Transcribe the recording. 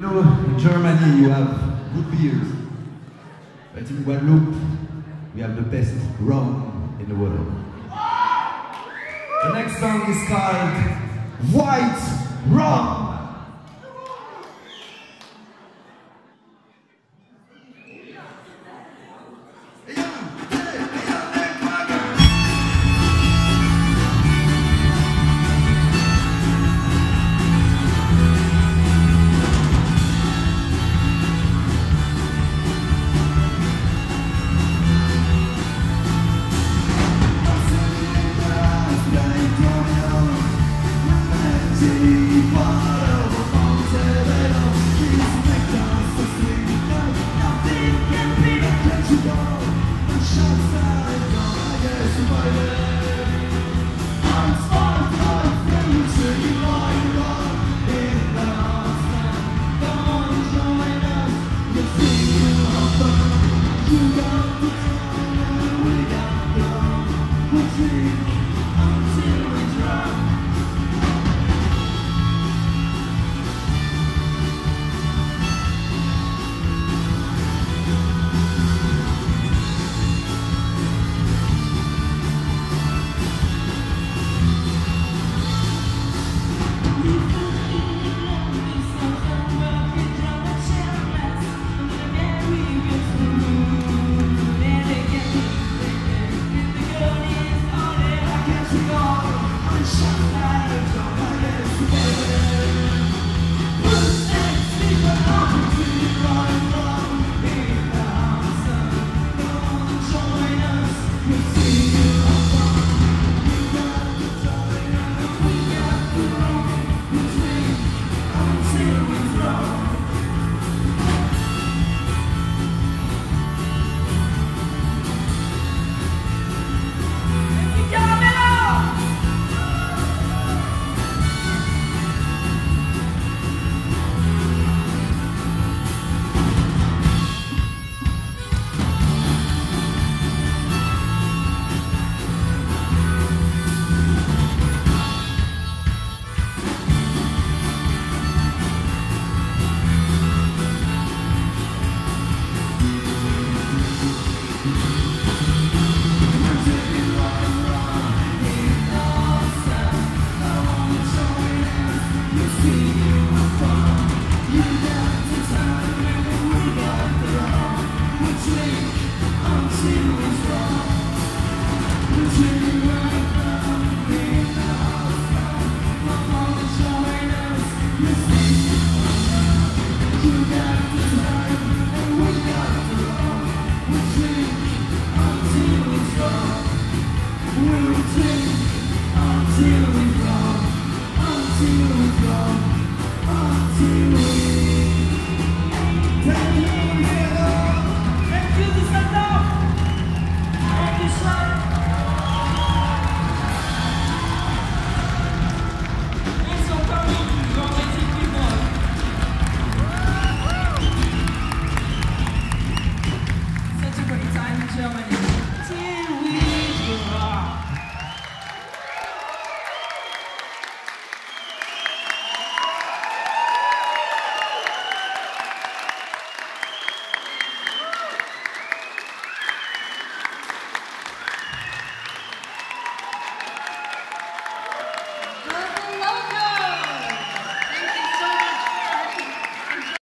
You know, in Germany you have good beers, but in Guadeloupe we have the best rum in the world. The next song is called White Rum. I'm sorry.